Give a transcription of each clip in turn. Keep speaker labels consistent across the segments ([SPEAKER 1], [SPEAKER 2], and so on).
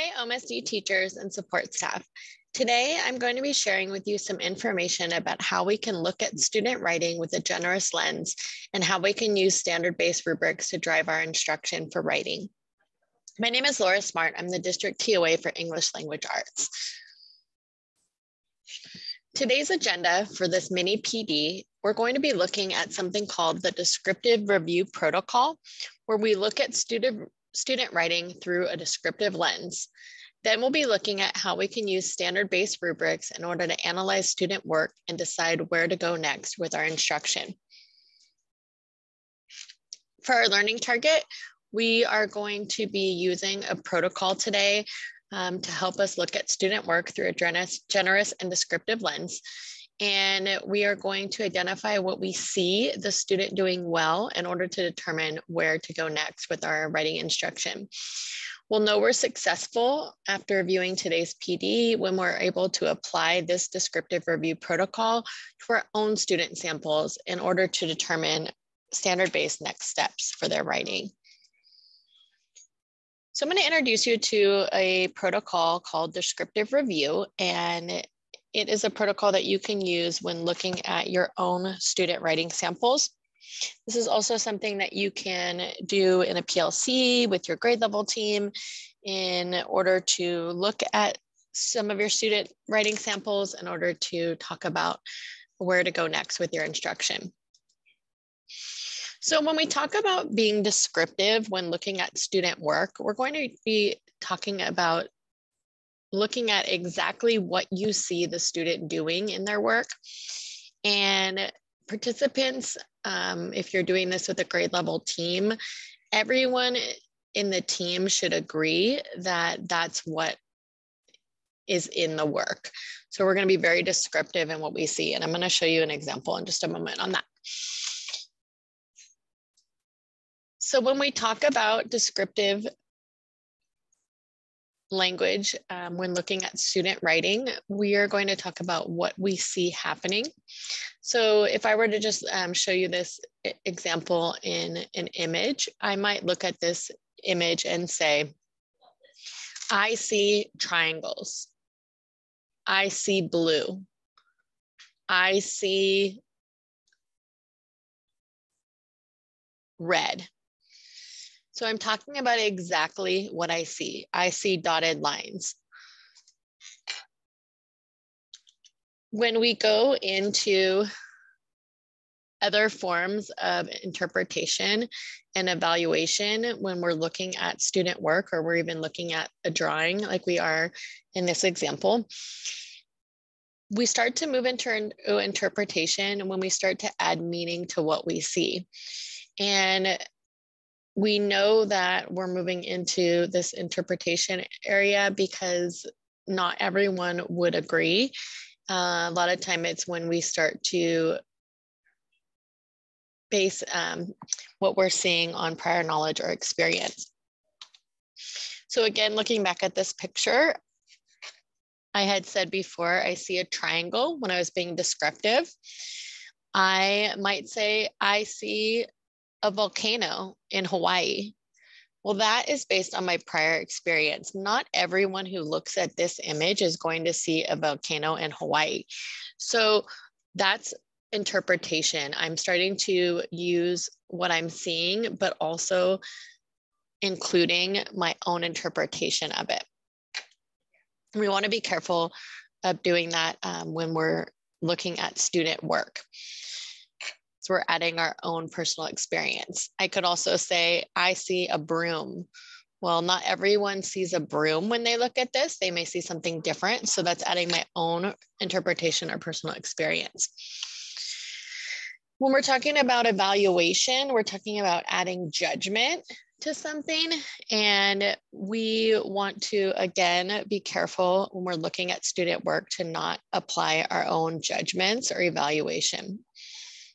[SPEAKER 1] Hi, OMSD teachers and support staff. Today, I'm going to be sharing with you some information about how we can look at student writing with a generous lens and how we can use standard-based rubrics to drive our instruction for writing. My name is Laura Smart. I'm the district TOA for English Language Arts. Today's agenda for this mini PD, we're going to be looking at something called the Descriptive Review Protocol, where we look at student student writing through a descriptive lens. Then we'll be looking at how we can use standard-based rubrics in order to analyze student work and decide where to go next with our instruction. For our learning target, we are going to be using a protocol today um, to help us look at student work through a generous, generous and descriptive lens. And we are going to identify what we see the student doing well in order to determine where to go next with our writing instruction. We'll know we're successful after reviewing today's PD when we're able to apply this descriptive review protocol to our own student samples in order to determine standard-based next steps for their writing. So I'm going to introduce you to a protocol called descriptive review, and it is a protocol that you can use when looking at your own student writing samples. This is also something that you can do in a PLC with your grade level team in order to look at some of your student writing samples in order to talk about where to go next with your instruction. So when we talk about being descriptive when looking at student work, we're going to be talking about looking at exactly what you see the student doing in their work. And participants, um, if you're doing this with a grade level team, everyone in the team should agree that that's what is in the work. So we're going to be very descriptive in what we see. And I'm going to show you an example in just a moment on that. So when we talk about descriptive language um, when looking at student writing, we are going to talk about what we see happening. So if I were to just um, show you this example in an image, I might look at this image and say, I see triangles. I see blue. I see red. So I'm talking about exactly what I see. I see dotted lines. When we go into other forms of interpretation and evaluation when we're looking at student work or we're even looking at a drawing like we are in this example, we start to move into oh, interpretation when we start to add meaning to what we see. And we know that we're moving into this interpretation area because not everyone would agree. Uh, a lot of time it's when we start to base um, what we're seeing on prior knowledge or experience. So again, looking back at this picture, I had said before, I see a triangle when I was being descriptive. I might say, I see a volcano in Hawaii. Well, that is based on my prior experience. Not everyone who looks at this image is going to see a volcano in Hawaii. So that's interpretation. I'm starting to use what I'm seeing, but also including my own interpretation of it. We want to be careful of doing that um, when we're looking at student work. So we're adding our own personal experience. I could also say, I see a broom. Well, not everyone sees a broom when they look at this. They may see something different. So that's adding my own interpretation or personal experience. When we're talking about evaluation, we're talking about adding judgment to something. And we want to, again, be careful when we're looking at student work to not apply our own judgments or evaluation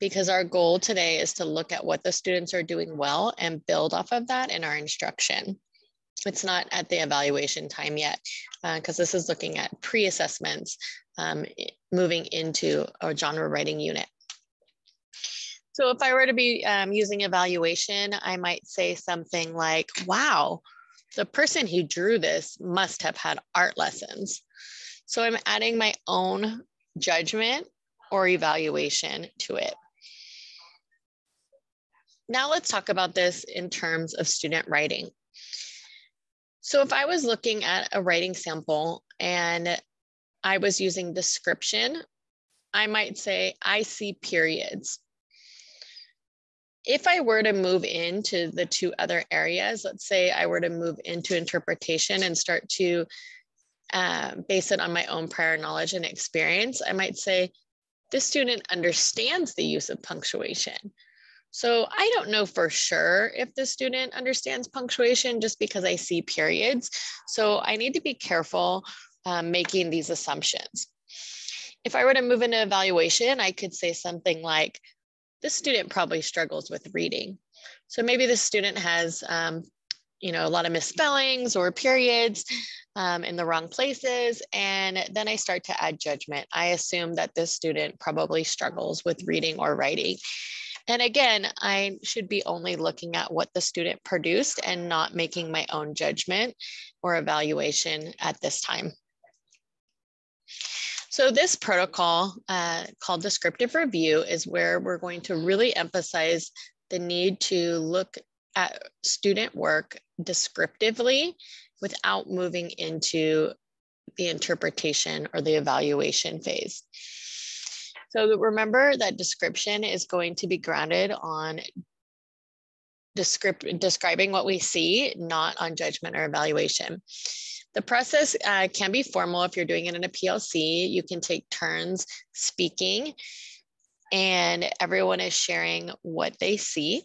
[SPEAKER 1] because our goal today is to look at what the students are doing well and build off of that in our instruction. It's not at the evaluation time yet, because uh, this is looking at pre-assessments um, moving into a genre writing unit. So if I were to be um, using evaluation, I might say something like, wow, the person who drew this must have had art lessons. So I'm adding my own judgment or evaluation to it. Now let's talk about this in terms of student writing. So if I was looking at a writing sample and I was using description, I might say, I see periods. If I were to move into the two other areas, let's say I were to move into interpretation and start to uh, base it on my own prior knowledge and experience, I might say, this student understands the use of punctuation. So I don't know for sure if the student understands punctuation just because I see periods. So I need to be careful um, making these assumptions. If I were to move into evaluation, I could say something like, this student probably struggles with reading. So maybe the student has, um, you know, a lot of misspellings or periods um, in the wrong places. And then I start to add judgment. I assume that this student probably struggles with reading or writing. And again, I should be only looking at what the student produced and not making my own judgment or evaluation at this time. So this protocol uh, called descriptive review is where we're going to really emphasize the need to look at student work descriptively without moving into the interpretation or the evaluation phase. So remember that description is going to be grounded on descript describing what we see, not on judgment or evaluation. The process uh, can be formal if you're doing it in a PLC. You can take turns speaking and everyone is sharing what they see.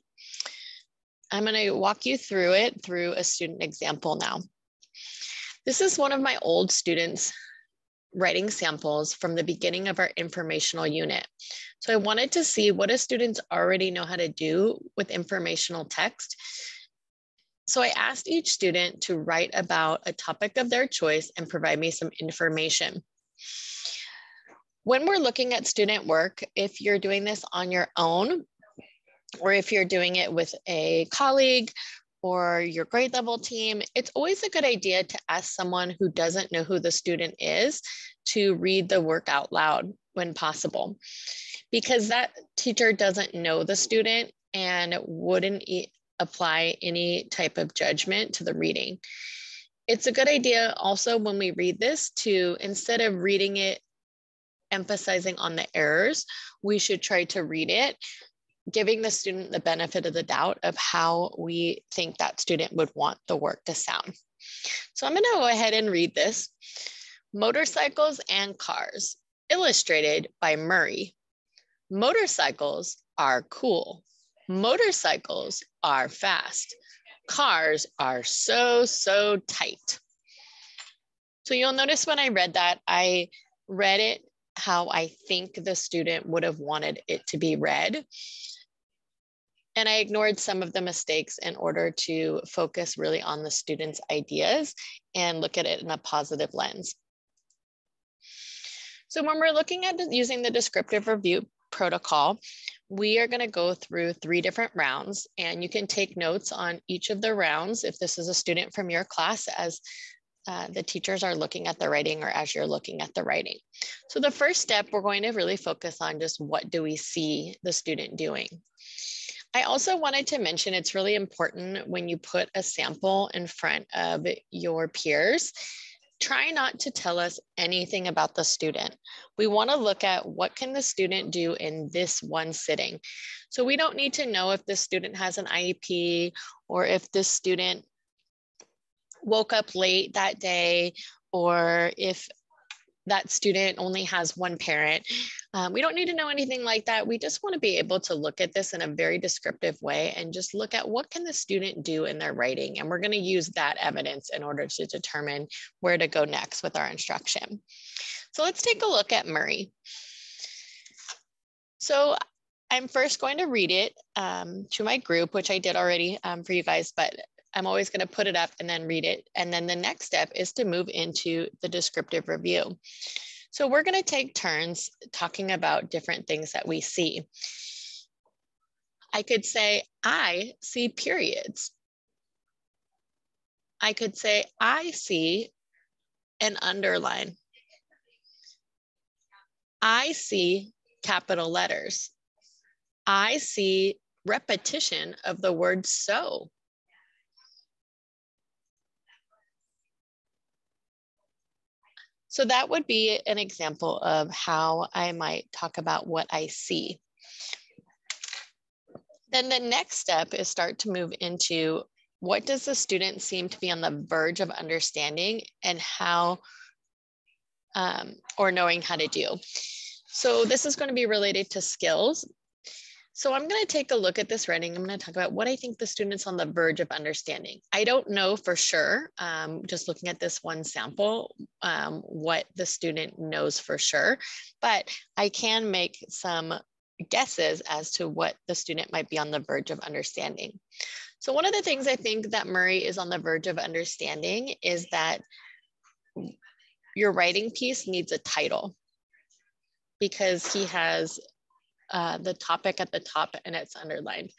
[SPEAKER 1] I'm going to walk you through it through a student example now. This is one of my old students writing samples from the beginning of our informational unit. So I wanted to see what do students already know how to do with informational text. So I asked each student to write about a topic of their choice and provide me some information. When we're looking at student work, if you're doing this on your own, or if you're doing it with a colleague or your grade level team, it's always a good idea to ask someone who doesn't know who the student is to read the work out loud when possible, because that teacher doesn't know the student and wouldn't e apply any type of judgment to the reading. It's a good idea also when we read this to, instead of reading it emphasizing on the errors, we should try to read it giving the student the benefit of the doubt of how we think that student would want the work to sound. So I'm going to go ahead and read this. Motorcycles and cars, illustrated by Murray. Motorcycles are cool. Motorcycles are fast. Cars are so, so tight. So you'll notice when I read that, I read it how I think the student would have wanted it to be read. And I ignored some of the mistakes in order to focus really on the student's ideas and look at it in a positive lens. So when we're looking at using the descriptive review protocol, we are gonna go through three different rounds and you can take notes on each of the rounds if this is a student from your class as uh, the teachers are looking at the writing or as you're looking at the writing. So the first step, we're going to really focus on just what do we see the student doing. I also wanted to mention it's really important when you put a sample in front of your peers, try not to tell us anything about the student. We wanna look at what can the student do in this one sitting. So we don't need to know if the student has an IEP or if the student woke up late that day or if that student only has one parent. Um, we don't need to know anything like that. We just want to be able to look at this in a very descriptive way and just look at what can the student do in their writing. And we're going to use that evidence in order to determine where to go next with our instruction. So let's take a look at Murray. So I'm first going to read it um, to my group, which I did already um, for you guys, but I'm always going to put it up and then read it. And then the next step is to move into the descriptive review. So we're going to take turns talking about different things that we see. I could say, I see periods. I could say, I see an underline. I see capital letters. I see repetition of the word so. So that would be an example of how I might talk about what I see. Then the next step is start to move into what does the student seem to be on the verge of understanding and how um, or knowing how to do. So this is going to be related to skills. So I'm going to take a look at this writing. I'm going to talk about what I think the student's on the verge of understanding. I don't know for sure, um, just looking at this one sample, um, what the student knows for sure, but I can make some guesses as to what the student might be on the verge of understanding. So one of the things I think that Murray is on the verge of understanding is that your writing piece needs a title because he has uh, the topic at the top and it's underlined.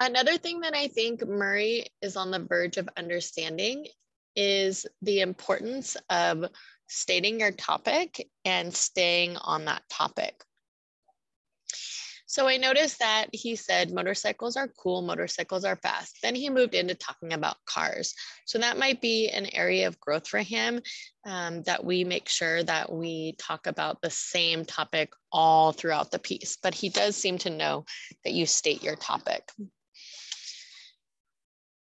[SPEAKER 1] Another thing that I think Murray is on the verge of understanding is the importance of stating your topic and staying on that topic. So I noticed that he said motorcycles are cool, motorcycles are fast. Then he moved into talking about cars. So that might be an area of growth for him um, that we make sure that we talk about the same topic all throughout the piece. But he does seem to know that you state your topic.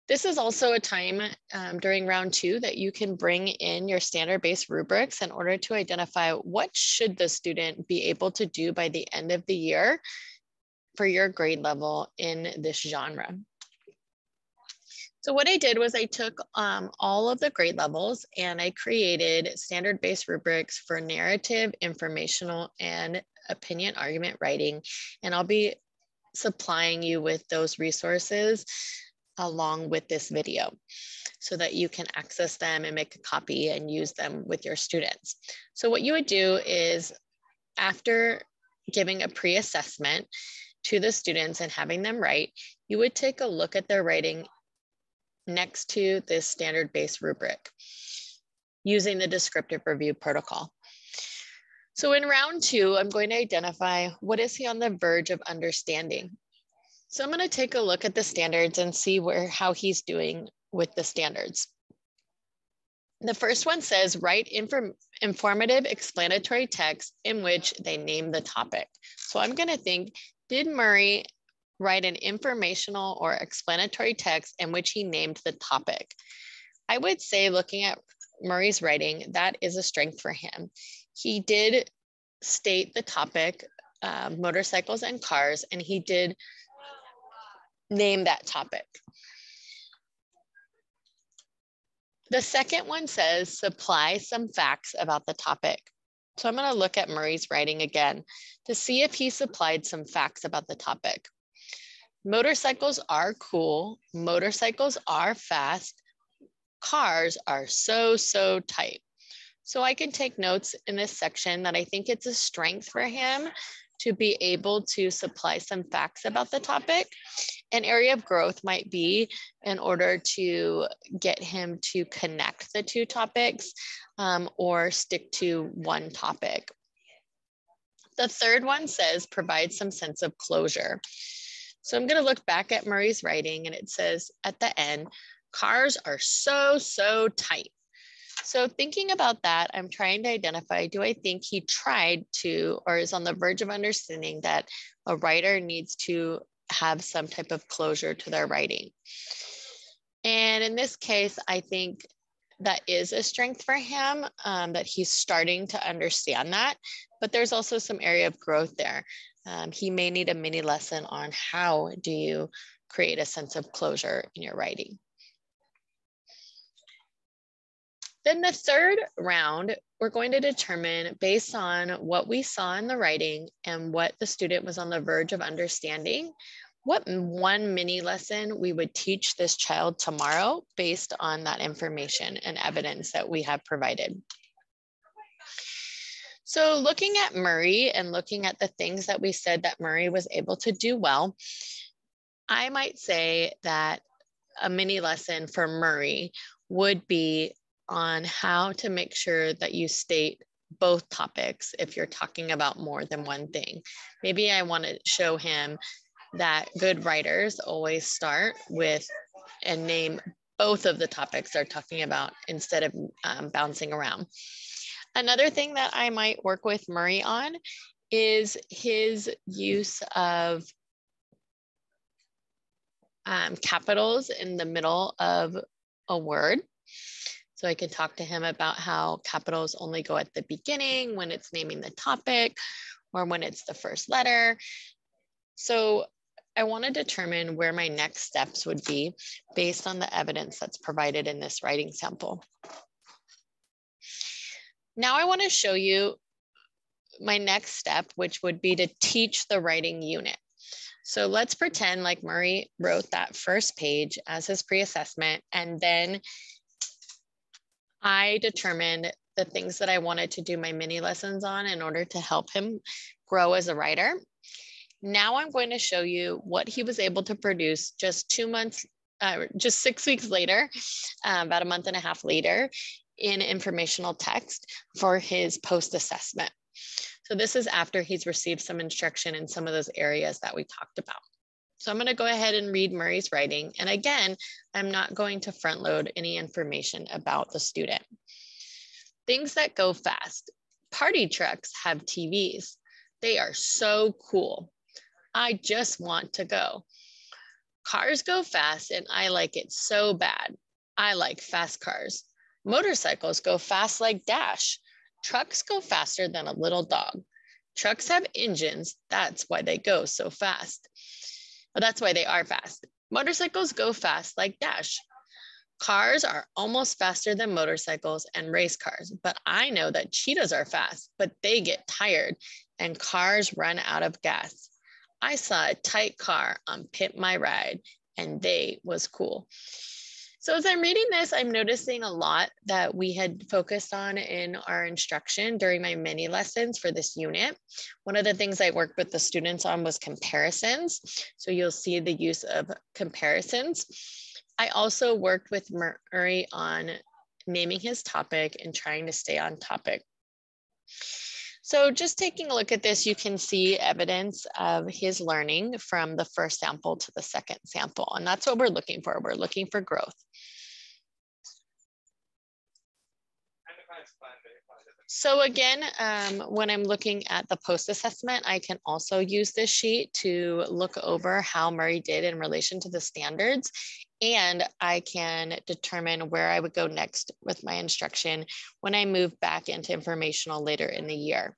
[SPEAKER 1] This is also a time um, during round two that you can bring in your standard-based rubrics in order to identify what should the student be able to do by the end of the year for your grade level in this genre. So what I did was I took um, all of the grade levels and I created standard-based rubrics for narrative, informational, and opinion argument writing. And I'll be supplying you with those resources along with this video so that you can access them and make a copy and use them with your students. So what you would do is after giving a pre-assessment, to the students and having them write, you would take a look at their writing next to this standard-based rubric using the descriptive review protocol. So in round two, I'm going to identify what is he on the verge of understanding. So I'm going to take a look at the standards and see where how he's doing with the standards. The first one says write inform informative explanatory text in which they name the topic. So I'm going to think did Murray write an informational or explanatory text in which he named the topic? I would say, looking at Murray's writing, that is a strength for him. He did state the topic, uh, motorcycles and cars, and he did name that topic. The second one says supply some facts about the topic. So I'm going to look at Murray's writing again to see if he supplied some facts about the topic. Motorcycles are cool. Motorcycles are fast. Cars are so, so tight. So I can take notes in this section that I think it's a strength for him to be able to supply some facts about the topic. An area of growth might be in order to get him to connect the two topics um, or stick to one topic. The third one says provide some sense of closure. So I'm going to look back at Murray's writing and it says at the end, cars are so, so tight. So thinking about that, I'm trying to identify, do I think he tried to, or is on the verge of understanding that a writer needs to have some type of closure to their writing? And in this case, I think that is a strength for him, um, that he's starting to understand that, but there's also some area of growth there. Um, he may need a mini lesson on how do you create a sense of closure in your writing. Then the third round, we're going to determine based on what we saw in the writing and what the student was on the verge of understanding, what one mini lesson we would teach this child tomorrow based on that information and evidence that we have provided. So looking at Murray and looking at the things that we said that Murray was able to do well, I might say that a mini lesson for Murray would be on how to make sure that you state both topics if you're talking about more than one thing. Maybe I want to show him that good writers always start with and name both of the topics they're talking about instead of um, bouncing around. Another thing that I might work with Murray on is his use of um, capitals in the middle of a word. So I can talk to him about how capitals only go at the beginning when it's naming the topic or when it's the first letter. So I want to determine where my next steps would be based on the evidence that's provided in this writing sample. Now I want to show you my next step, which would be to teach the writing unit. So let's pretend like Murray wrote that first page as his pre-assessment and then I determined the things that I wanted to do my mini lessons on in order to help him grow as a writer. Now I'm going to show you what he was able to produce just two months, uh, just six weeks later, uh, about a month and a half later in informational text for his post assessment. So this is after he's received some instruction in some of those areas that we talked about. So I'm gonna go ahead and read Murray's writing. And again, I'm not going to front load any information about the student. Things that go fast. Party trucks have TVs. They are so cool. I just want to go. Cars go fast and I like it so bad. I like fast cars. Motorcycles go fast like Dash. Trucks go faster than a little dog. Trucks have engines. That's why they go so fast. Well, that's why they are fast. Motorcycles go fast like Dash. Cars are almost faster than motorcycles and race cars, but I know that cheetahs are fast, but they get tired and cars run out of gas. I saw a tight car on Pimp My Ride and they was cool. So as I'm reading this, I'm noticing a lot that we had focused on in our instruction during my mini lessons for this unit. One of the things I worked with the students on was comparisons. So you'll see the use of comparisons. I also worked with Murray on naming his topic and trying to stay on topic. So just taking a look at this, you can see evidence of his learning from the first sample to the second sample. And that's what we're looking for. We're looking for growth. So again, um, when I'm looking at the post assessment, I can also use this sheet to look over how Murray did in relation to the standards. And I can determine where I would go next with my instruction when I move back into informational later in the year.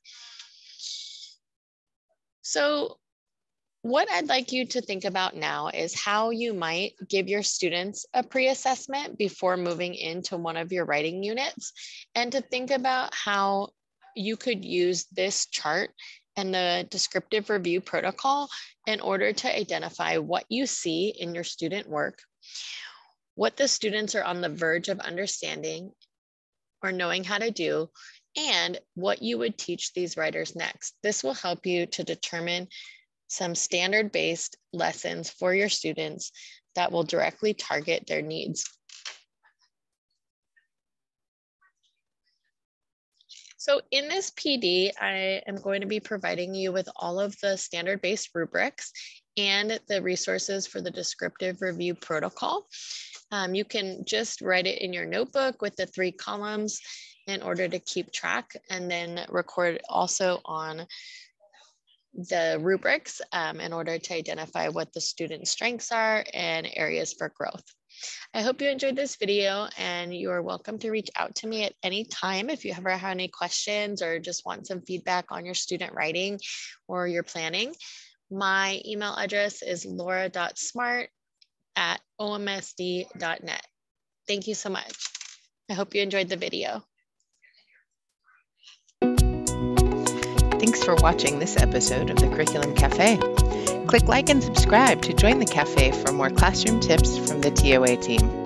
[SPEAKER 1] So what I'd like you to think about now is how you might give your students a pre-assessment before moving into one of your writing units and to think about how you could use this chart and the descriptive review protocol in order to identify what you see in your student work, what the students are on the verge of understanding or knowing how to do, and what you would teach these writers next. This will help you to determine some standard based lessons for your students that will directly target their needs. So in this PD, I am going to be providing you with all of the standard based rubrics and the resources for the descriptive review protocol. Um, you can just write it in your notebook with the three columns in order to keep track and then record also on the rubrics um, in order to identify what the student strengths are and areas for growth. I hope you enjoyed this video and you are welcome to reach out to me at any time if you ever have any questions or just want some feedback on your student writing or your planning. My email address is laura.smart at omsd.net. Thank you so much. I hope you enjoyed the video.
[SPEAKER 2] Thanks for watching this episode of the Curriculum Cafe. Click like and subscribe to join the cafe for more classroom tips from the TOA team.